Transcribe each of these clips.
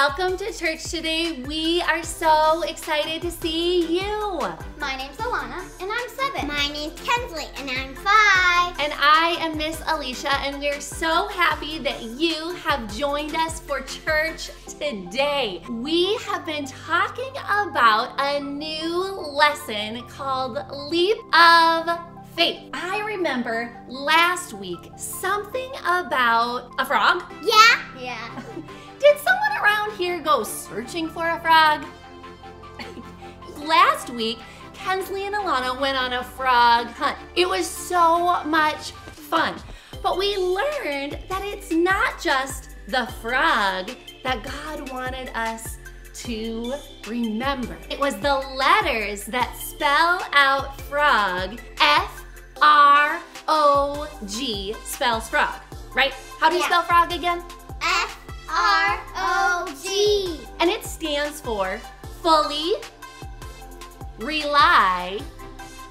Welcome to church today. We are so excited to see you. My name's Alana, and I'm seven. My name's Kensley, and I'm five. And I am Miss Alicia, and we're so happy that you have joined us for church today. We have been talking about a new lesson called Leap of Faith. I remember last week something about a frog. Yeah? Go searching for a frog? Last week, Kensley and Alana went on a frog hunt. It was so much fun. But we learned that it's not just the frog that God wanted us to remember. It was the letters that spell out frog. F R O G spells frog, right? How do you Yeah. spell frog again? F R O G. And it stands for fully rely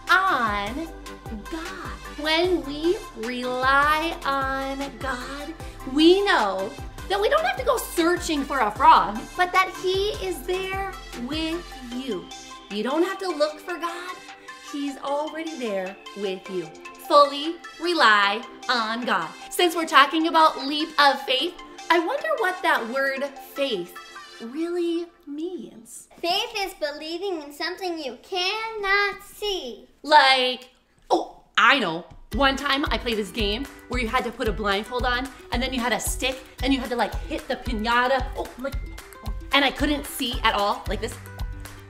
on God. When we rely on God, we know that we don't have to go searching for a frog, but that He is there with you. You don't have to look for God, He's already there with you. Fully rely on God. Since we're talking about leap of faith, I wonder what that word faith really means. Faith is believing in something you cannot see. Like, oh, I know. One time I played this game where you had to put a blindfold on and then you had a stick and you had to like hit the pinata. Oh, like, and I couldn't see at all, like this.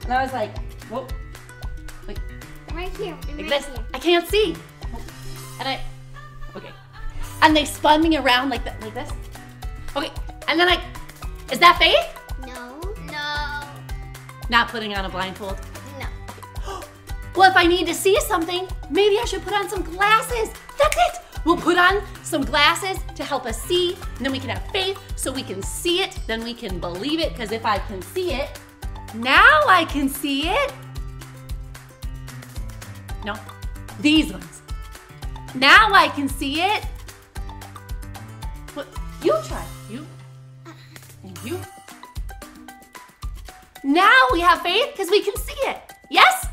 And I was like, whoa, like, Right here. like right this. here. I can't see. And I, okay. And they spun me around like that, like this. Okay, and then I, is that faith? No. No. Not putting on a blindfold. No. Well, if I need to see something, maybe I should put on some glasses. That's it. We'll put on some glasses to help us see, and then we can have faith so we can see it, then we can believe it, because if I can see it, now I can see it. No, these ones. Now I can see it. You try. You. You. Now we have faith because we can see it. Yes?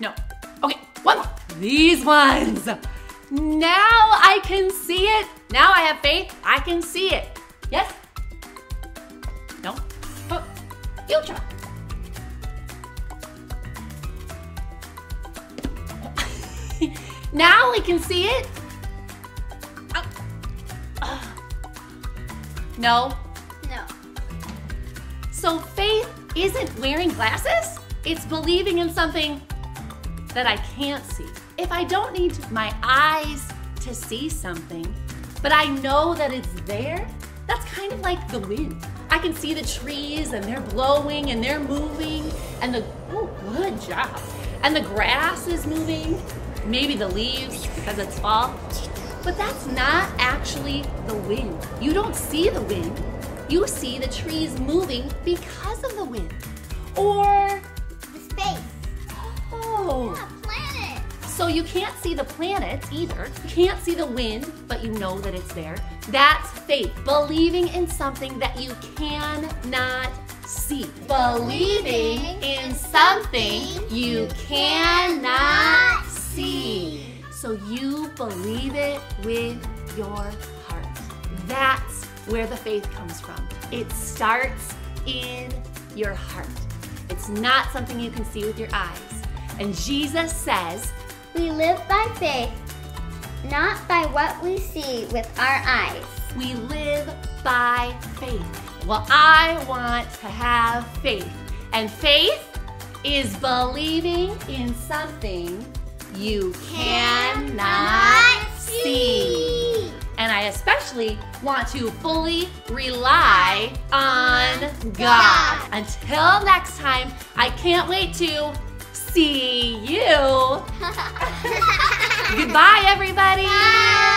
No. Okay, one more. These ones. Now I can see it. Now I have faith. I can see it. Yes? No? Oh, you try. now we can see it. No, No. so faith isn't wearing glasses, it's believing in something that I can't see. If I don't need my eyes to see something, but I know that it's there, that's kind of like the wind. I can see the trees and they're blowing and they're moving and the, oh, good job. And the grass is moving, maybe the leaves because it's fall. But that's not actually the wind. You don't see the wind. You see the trees moving because of the wind. Or, The space. oh, A planet. so you can't see the planets either. You can't see the wind, but you know that it's there. That's faith. Believing in something that you cannot see. Believing in something you cannot see. So you believe it with your heart. That's where the faith comes from. It starts in your heart. It's not something you can see with your eyes. And Jesus says, We live by faith, not by what we see with our eyes. we live by faith. Well, I want to have faith. And faith is believing in something you cannot see. And I especially want to fully rely on God. Until next time, I can't wait to see you. Goodbye, everybody. Bye.